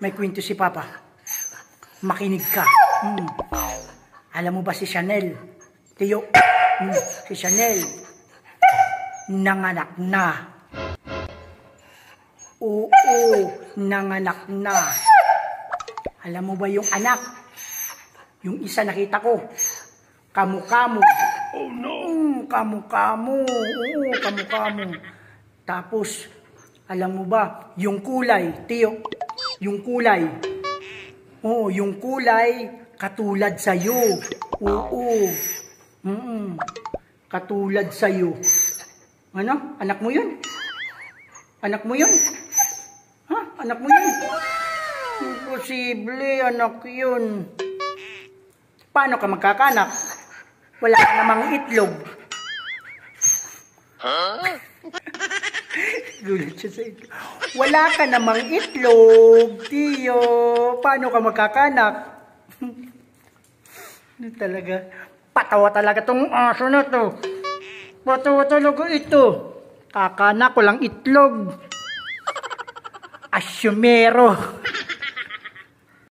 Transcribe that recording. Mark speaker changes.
Speaker 1: May kwento si Papa. Makinig ka. Hmm. Alam mo ba si Chanel? Tiyo. Hmm. Si Chanel. Nanganak na. Oo, nanganak na. Alam mo ba yung anak? Yung isa nakita ko. Kamu-kamu.
Speaker 2: Oh no!
Speaker 1: Mm, kamu-kamu. Oo, kamu-kamu. Tapos, alam mo ba, yung kulay, Tiyo, yung kulay. Oo, yung kulay, katulad sa'yo. Oo. Mm Katulad sa'yo. Ano? Anak mo yun? Anak mo yun? Ha? Anak mo yun? Imposible, anak yun. Paano ka magkakanak? Wala ka namang itlog. Gulat siya sa itlog. Wala ka namang itlog, tiyo. Paano ka magkakanak? Ano talaga? Patawa talaga tong aso na to. Patawa talaga ito. Kakanak ko lang itlog. Asyumero.